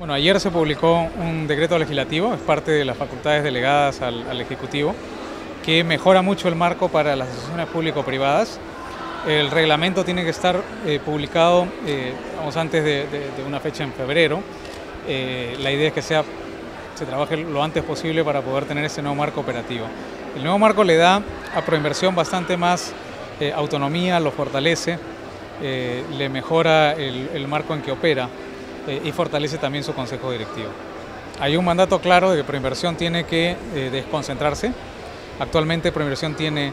Bueno, ayer se publicó un decreto legislativo, es parte de las facultades delegadas al, Ejecutivo, que mejora mucho el marco para las asociaciones público-privadas. El reglamento tiene que estar eh, publicado eh, vamos, antes de, una fecha en febrero. Eh, la idea es que sea, se trabaje lo antes posible para poder tener ese nuevo marco operativo. El nuevo marco le da a Proinversión bastante más autonomía, lo fortalece, le mejora el marco en que opera. Eh, y fortalece también su consejo directivo. Hay un mandato claro de que Proinversión tiene que eh, desconcentrarse. Actualmente Proinversión tiene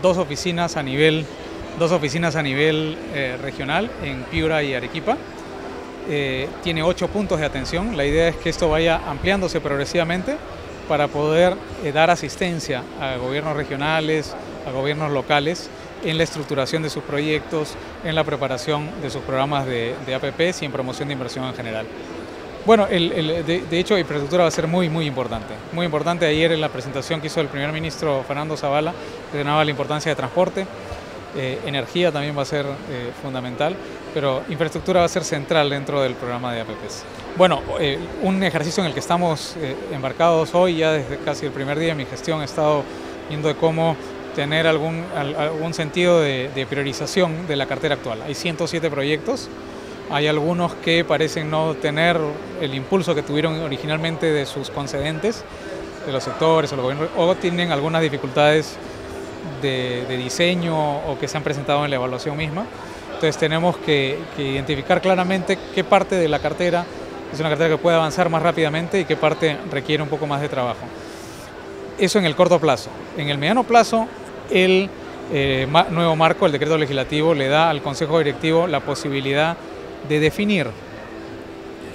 dos oficinas a nivel, dos oficinas a nivel eh, regional en Piura y Arequipa. tiene ocho puntos de atención. La idea es que esto vaya ampliándose progresivamente para poder dar asistencia a gobiernos regionales, a gobiernos locales en la estructuración de sus proyectos, en la preparación de sus programas de, APPs y en promoción de inversión en general. Bueno, de, hecho, infraestructura va a ser muy, muy importante. Muy importante. Ayer en la presentación que hizo el primer ministro Fernando Zavala, mencionaba la importancia de transporte. Eh, energía también va a ser eh, fundamental, pero infraestructura va a ser central dentro del programa de APPs. Bueno, eh, un ejercicio en el que estamos embarcados hoy, ya desde casi el primer día de mi gestión, he estado viendo de cómo tener algún, algún sentido de, priorización de la cartera actual. Hay 107 proyectos, hay algunos que parecen no tener el impulso que tuvieron originalmente de sus concedentes, de los sectores o los gobiernos, o tienen algunas dificultades de, diseño o que se han presentado en la evaluación misma. Entonces tenemos que, que identificar claramente qué parte de la cartera es una cartera que puede avanzar más rápidamente y qué parte requiere un poco más de trabajo. Eso en el corto plazo. En el mediano plazo el eh, nuevo marco, el decreto legislativo, le da al Consejo Directivo la posibilidad de definir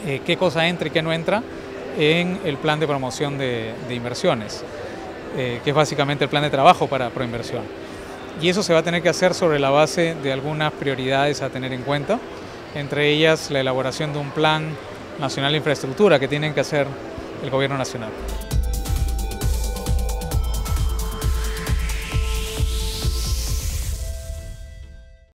eh, qué cosa entra y qué no entra en el plan de promoción de, inversiones, eh, que es básicamente el plan de trabajo para proinversión. Y eso se va a tener que hacer sobre la base de algunas prioridades a tener en cuenta, entre ellas la elaboración de un plan nacional de infraestructura que tienen que hacer el gobierno nacional.